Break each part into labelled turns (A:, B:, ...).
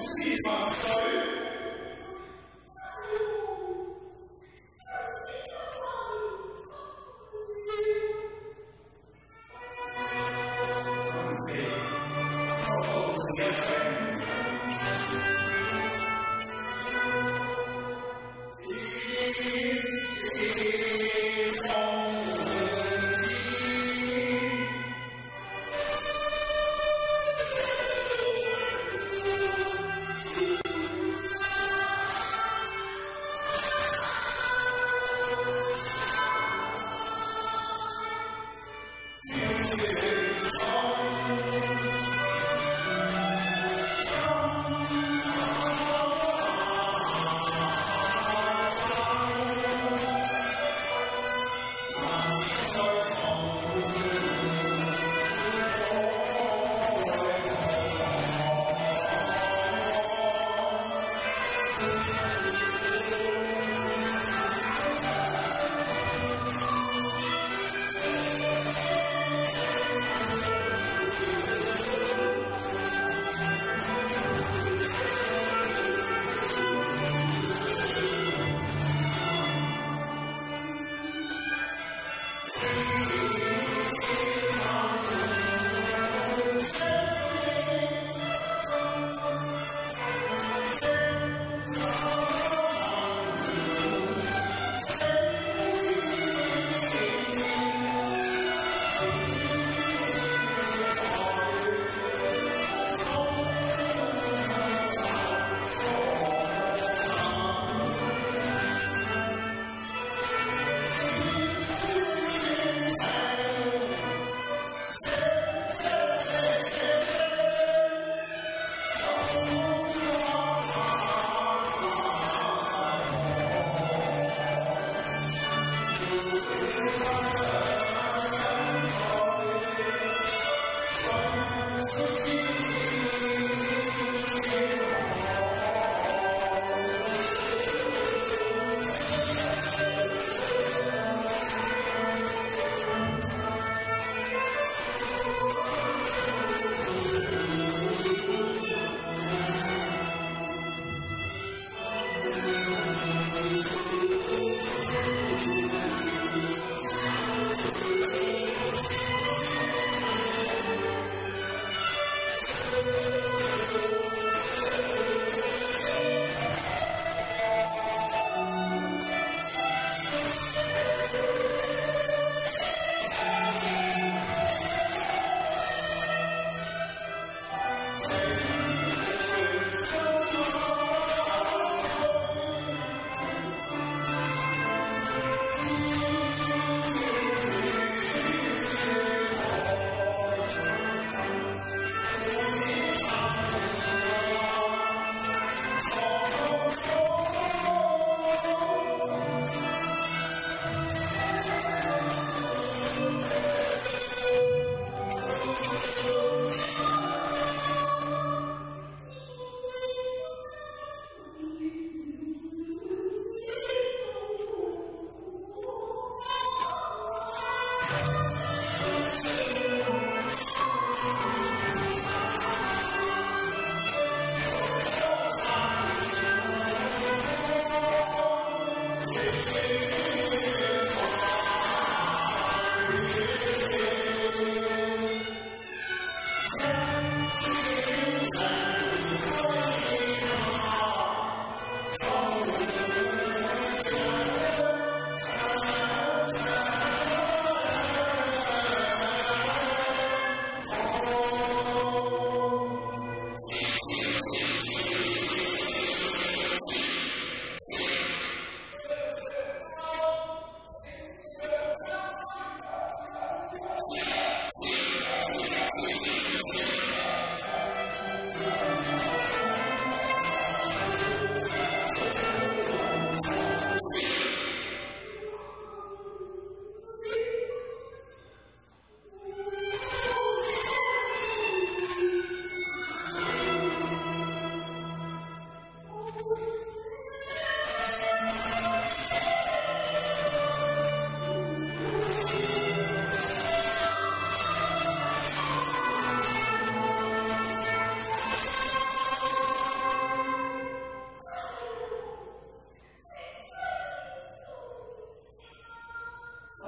A: see my soul. Música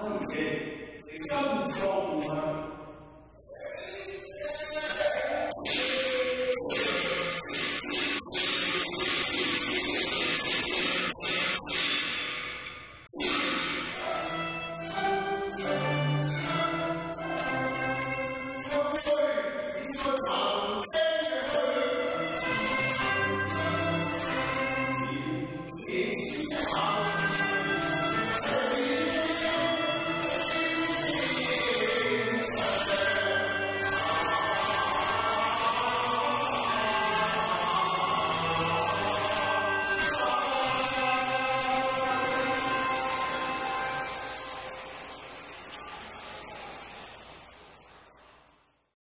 A: 오늘의제일 처.